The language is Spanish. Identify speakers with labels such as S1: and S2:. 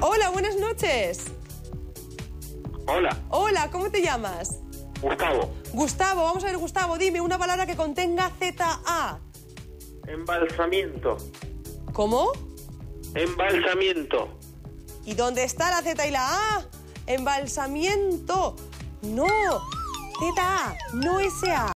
S1: Hola, buenas noches.
S2: Hola,
S1: Hola, ¿cómo te llamas?
S2: Gustavo.
S1: Gustavo, vamos a ver, Gustavo, dime una palabra que contenga ZA.
S2: Embalsamiento.
S1: ¿Cómo?
S2: Embalsamiento.
S1: ¿Y dónde está la Z y la A? Embalsamiento. No. ZA, no SA.